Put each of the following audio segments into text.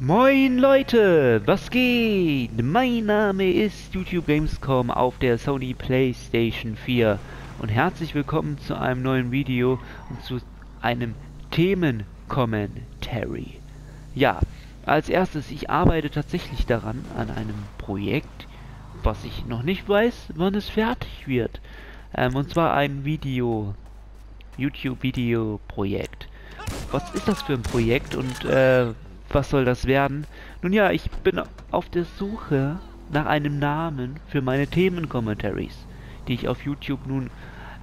Moin Leute, was geht? Mein Name ist YouTube Gamescom auf der Sony Playstation 4 und herzlich willkommen zu einem neuen Video und zu einem Themen-Commentary. Ja, als erstes, ich arbeite tatsächlich daran, an einem Projekt, was ich noch nicht weiß, wann es fertig wird. Ähm, und zwar ein Video, YouTube-Video-Projekt. Was ist das für ein Projekt und äh, was soll das werden? Nun ja, ich bin auf der Suche nach einem Namen für meine Themen-Commentaries, die ich auf YouTube nun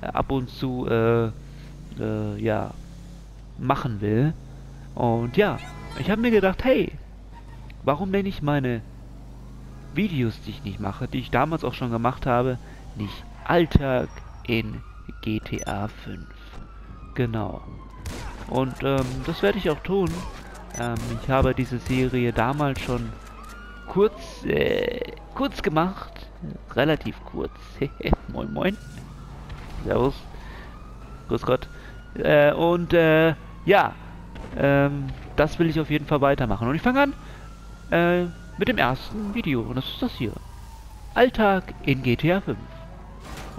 äh, ab und zu, äh, äh, ja, machen will. Und ja, ich habe mir gedacht, hey, warum nenne ich meine Videos, die ich nicht mache, die ich damals auch schon gemacht habe, nicht Alltag in GTA 5. Genau. Und ähm, das werde ich auch tun. Ähm, ich habe diese Serie damals schon kurz, äh, kurz gemacht. Relativ kurz. moin moin. Servus. Grüß Gott. Äh, und äh, ja, ähm, das will ich auf jeden Fall weitermachen. Und ich fange an äh, mit dem ersten Video. Und das ist das hier. Alltag in GTA 5.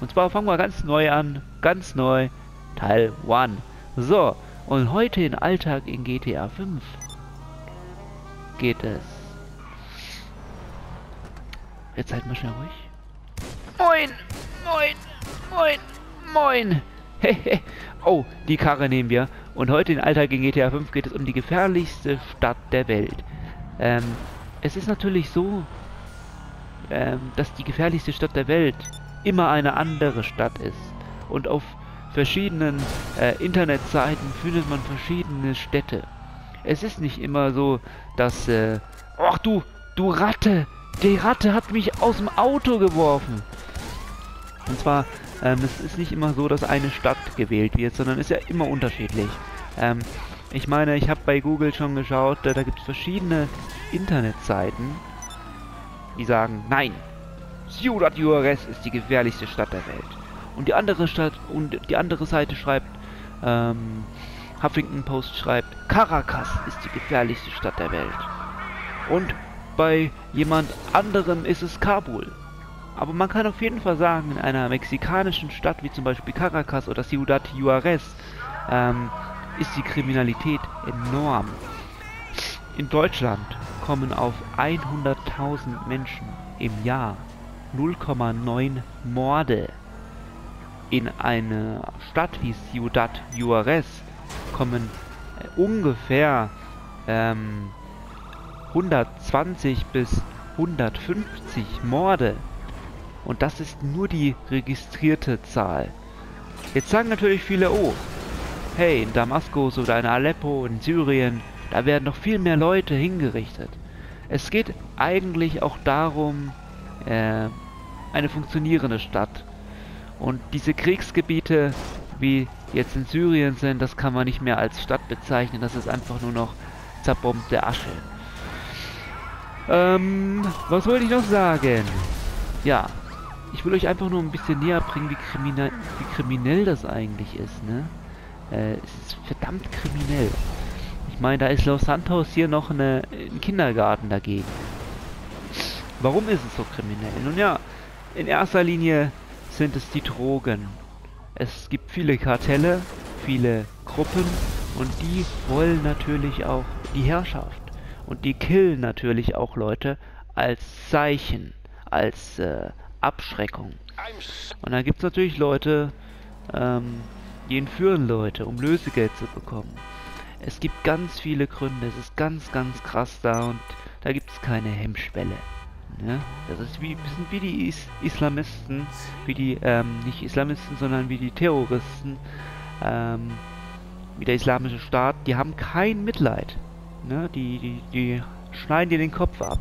Und zwar fangen wir ganz neu an. Ganz neu. Teil 1. So, und heute in Alltag in GTA 5 geht es. Jetzt halt mal schnell ruhig. Moin! Moin! Moin! Moin! Hehe! oh, die Karre nehmen wir. Und heute in Alltag in GTA 5 geht es um die gefährlichste Stadt der Welt. Ähm, es ist natürlich so, ähm, dass die gefährlichste Stadt der Welt immer eine andere Stadt ist. Und auf verschiedenen äh, Internetseiten findet man verschiedene Städte. Es ist nicht immer so, dass... Äh, du, du Ratte! Die Ratte hat mich aus dem Auto geworfen! Und zwar, ähm, es ist nicht immer so, dass eine Stadt gewählt wird, sondern ist ja immer unterschiedlich. Ähm, ich meine, ich habe bei Google schon geschaut, da, da gibt es verschiedene Internetseiten, die sagen, nein, Ciudad Juarez ist die gefährlichste Stadt der Welt. Und die andere Stadt und die andere Seite schreibt, ähm, Huffington Post schreibt, Caracas ist die gefährlichste Stadt der Welt. Und bei jemand anderem ist es Kabul. Aber man kann auf jeden Fall sagen, in einer mexikanischen Stadt wie zum Beispiel Caracas oder Ciudad Juarez ähm, ist die Kriminalität enorm. In Deutschland kommen auf 100.000 Menschen im Jahr 0,9 Morde. In eine Stadt wie Ciudad Juarez kommen äh, ungefähr ähm, 120 bis 150 Morde. Und das ist nur die registrierte Zahl. Jetzt sagen natürlich viele, oh, hey, in Damaskus oder in Aleppo, in Syrien, da werden noch viel mehr Leute hingerichtet. Es geht eigentlich auch darum, äh, eine funktionierende Stadt. Und diese Kriegsgebiete, wie jetzt in Syrien sind, das kann man nicht mehr als Stadt bezeichnen. Das ist einfach nur noch zerbombte Asche. Ähm, was wollte ich noch sagen? Ja, ich will euch einfach nur ein bisschen näher bringen, wie, kriminell, wie kriminell das eigentlich ist, ne? Äh, es ist verdammt kriminell. Ich meine, da ist Los Santos hier noch eine, ein Kindergarten dagegen. Warum ist es so kriminell? Nun ja, in erster Linie sind es die Drogen. Es gibt viele Kartelle, viele Gruppen und die wollen natürlich auch die Herrschaft. Und die killen natürlich auch Leute als Zeichen, als äh, Abschreckung. Und dann gibt es natürlich Leute, ähm, die entführen Leute, um Lösegeld zu bekommen. Es gibt ganz viele Gründe, es ist ganz, ganz krass da und da gibt es keine Hemmschwelle. Ne? Das ist wie, sind wie die Is Islamisten, wie die, ähm, nicht Islamisten, sondern wie die Terroristen, ähm, wie der Islamische Staat, die haben kein Mitleid. Ne? Die, die, die schneiden dir den Kopf ab.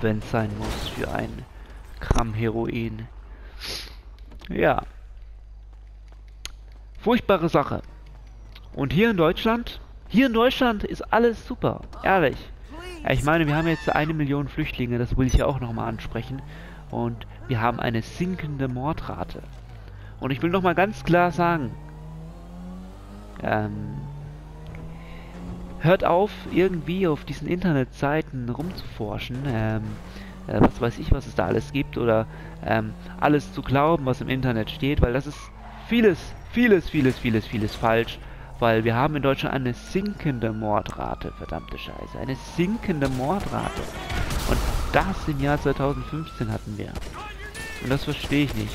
Wenn es sein muss für ein Gramm Heroin. Ja. Furchtbare Sache. Und hier in Deutschland, hier in Deutschland ist alles super, ehrlich. Ich meine, wir haben jetzt eine Million Flüchtlinge, das will ich ja auch nochmal ansprechen. Und wir haben eine sinkende Mordrate. Und ich will nochmal ganz klar sagen, ähm, hört auf, irgendwie auf diesen Internetseiten rumzuforschen, ähm, äh, was weiß ich, was es da alles gibt, oder ähm, alles zu glauben, was im Internet steht, weil das ist vieles, vieles, vieles, vieles, vieles falsch, weil wir haben in Deutschland eine sinkende Mordrate, verdammte Scheiße, eine sinkende Mordrate. Und das im Jahr 2015 hatten wir. Und das verstehe ich nicht.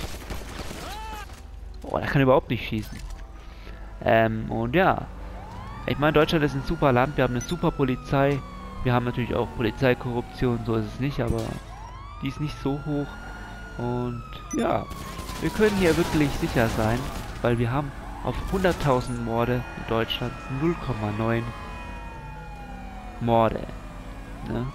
Boah, der kann überhaupt nicht schießen. Ähm, und ja. Ich meine, Deutschland ist ein super Land, wir haben eine super Polizei. Wir haben natürlich auch Polizeikorruption, so ist es nicht, aber die ist nicht so hoch. Und ja, wir können hier wirklich sicher sein, weil wir haben auf 100.000 Morde in Deutschland 0,9 Morde. Ne?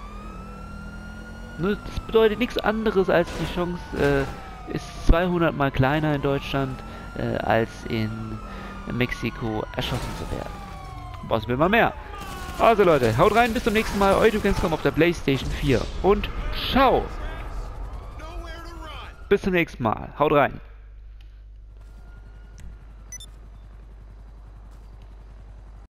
Das bedeutet nichts anderes als die Chance äh, ist 200 mal kleiner in Deutschland äh, als in Mexiko erschossen zu werden. Was will man mehr? Also Leute, haut rein, bis zum nächsten Mal. Euer Gamescom auf der Playstation 4. Und ciao! Bis zum nächsten Mal. Haut rein.